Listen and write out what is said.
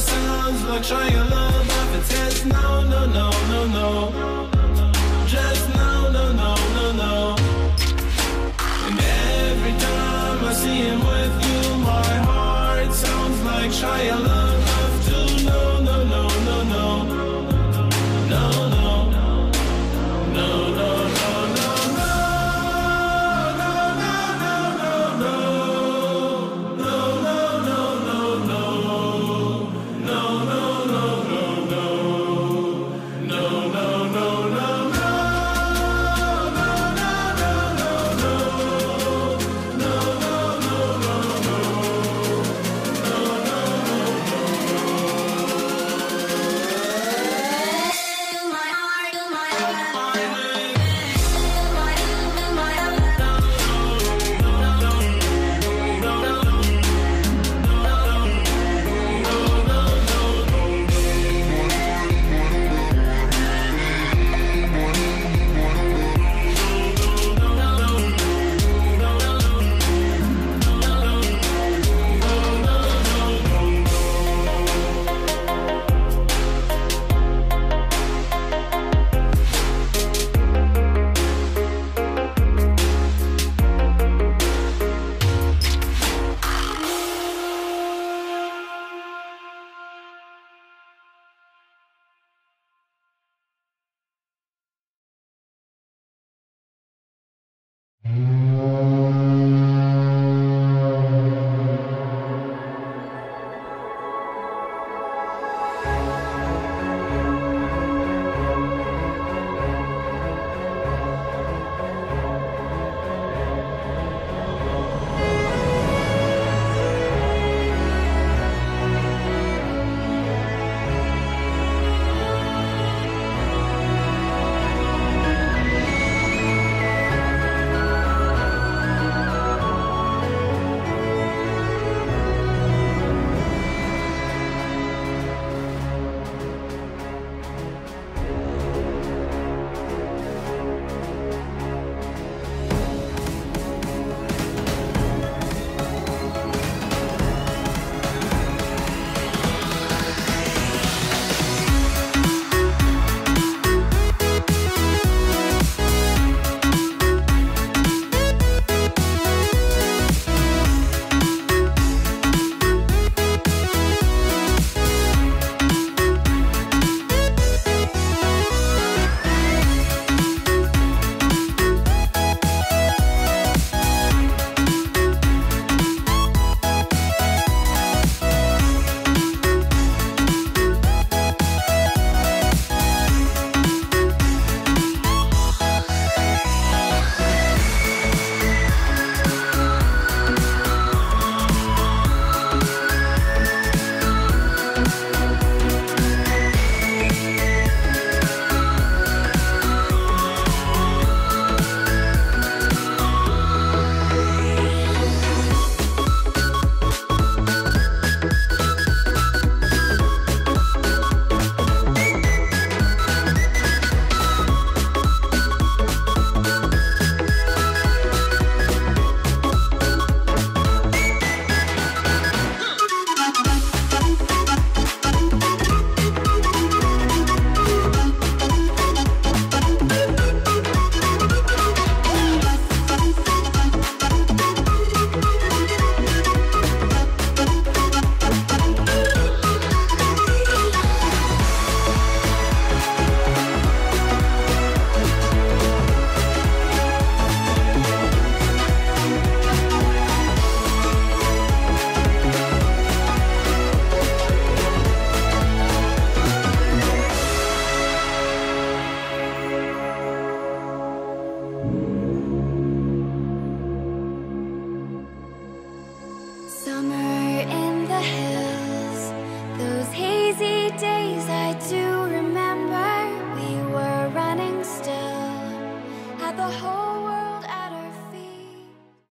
sounds like trying love, but it's no, no, no, no, no.